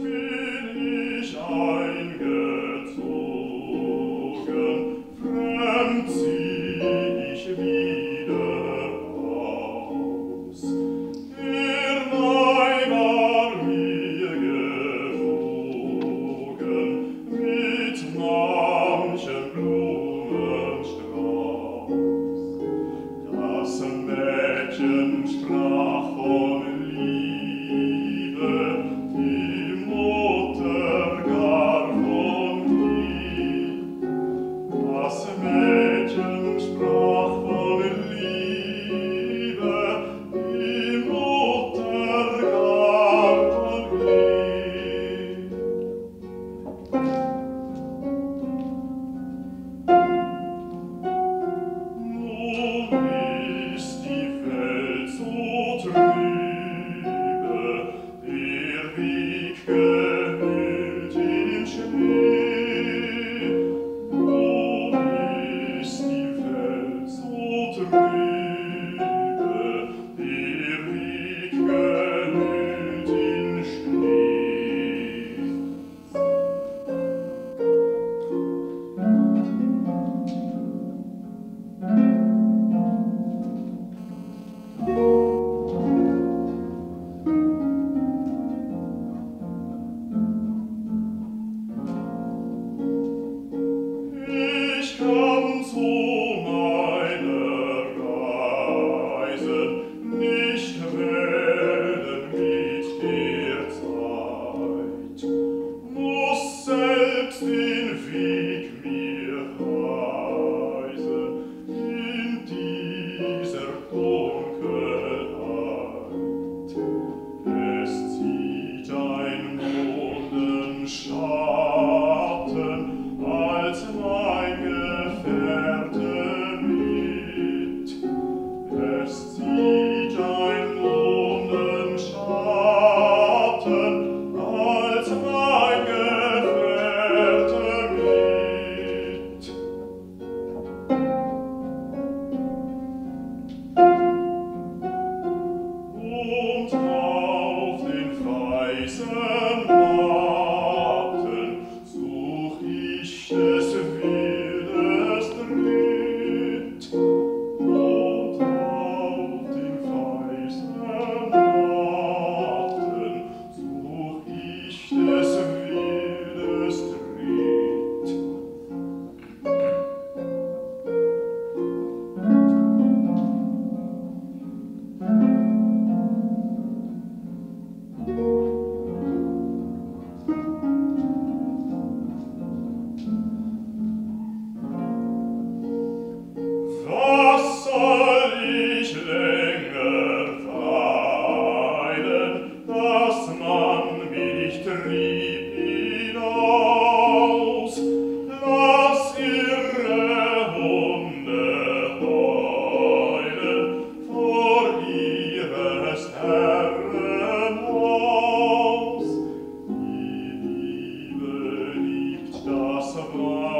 me. Savoir